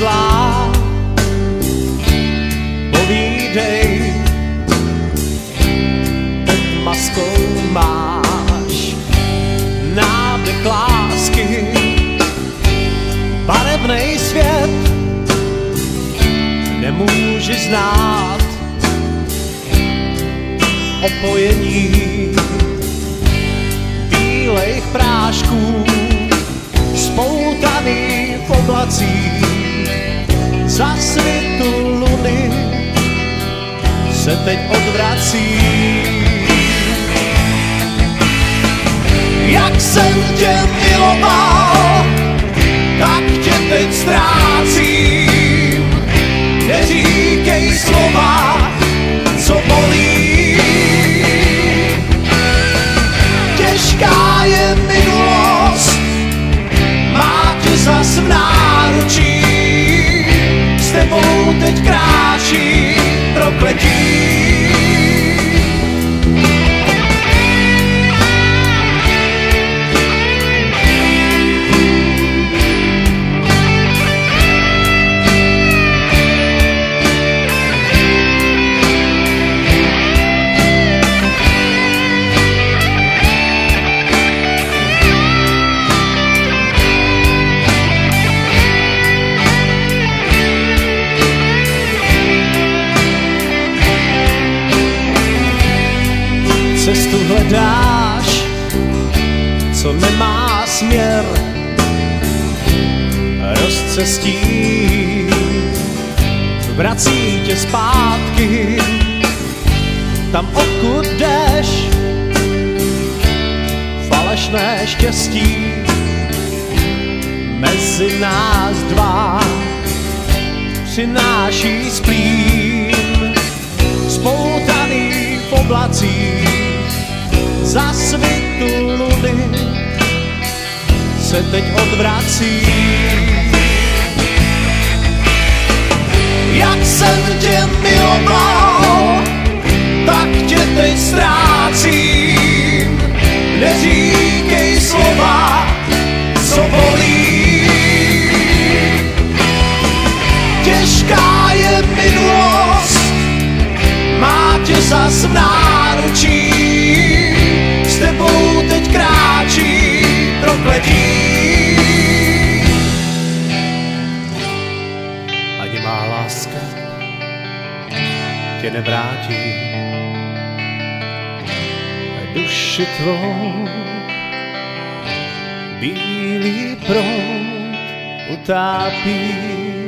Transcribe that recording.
zlá, povídej, pod maskou máš nádech lásky, barevnej svět, nemůžeš znát opojení bílejch prášků, spoutaný v oblacích, za svitu luny se teď odvrací. Jak jsem cestu hledáš, co nemá směr, rozcestí vrací tě zpátky, tam odkud jdeš, falešné štěstí mezi nás dva přináší splín, svitu luny se teď odvrací. Jak jsem tě miloval, tak tě teď ztrácím. Láska tě nevrátí. Duši tvou bílý proud utápí.